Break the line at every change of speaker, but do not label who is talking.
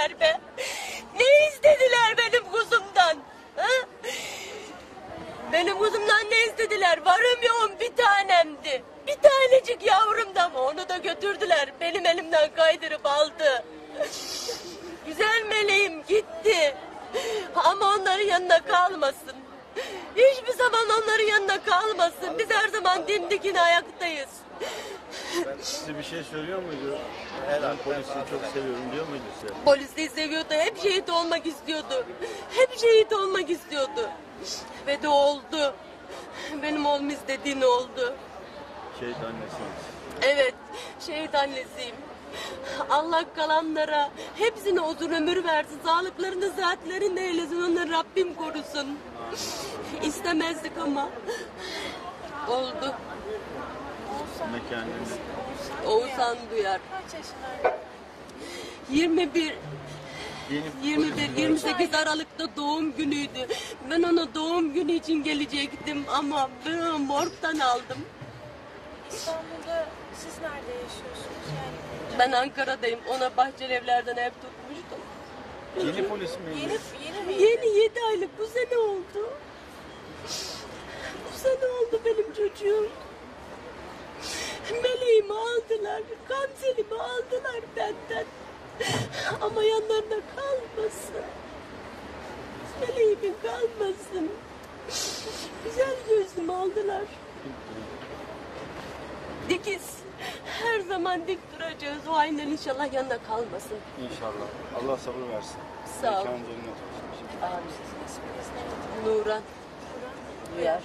istediler be? Ne istediler benim kuzumdan? Ha? Benim kuzumdan ne istediler? Varım yoğum bir tanemdi. Bir tanecik yavrum da mı? Onu da götürdüler. Benim elimden kaydırıp aldı. Güzel meleğim gitti. Ama onların yanına kalmasın. Hiçbir zaman onların yanına kalmasın. Biz her zaman dimdikin ayaktayız.
Size bir şey söylüyor muydu? Ben polisi çok seviyorum diyor muydu size?
Polisi seviyordu. Hep şehit olmak istiyordu. Hep şehit olmak istiyordu. Ve de oldu. Benim oğlum istediğini oldu.
Şehit annesiniz.
Evet, şehit annesiyim. Allah kalanlara hepsine uzun ömür versin. Sağlıklarını, saatlerini eylesin. Onları Rabbim korusun. İstemezdik ama oldu.
Mekanınız.
Oğuzhan Duyar.
Kaç yaşındaydı?
21
Yeni
21 28 Aralık'ta doğum günüydü. Ben ona doğum günü için gelecektim ama ben onu morgdan aldım.
İstanbul'da siz nerede yaşıyorsunuz? Yani
Ben Ankara'dayım. Ona Bahçelievler'den ev tutmuştum.
Yeni polis mi?
yeni yeni mi?
Yeni 7 aylık bu sene oldu. Bu sene oldu benim çocuğum. Meleğimi aldılar, Gamzel'imi aldılar benden. Ama yanlarında kalmasın. Meleğimin kalmasın. Güzel gözlümü aldılar. Dikiz. Her zaman dik duracağız. O aynen inşallah yanına kalmasın.
İnşallah. Allah sabır versin.
Sağ ol.
Mekanı cennet olsun.
Amin. Nuran. Duyar.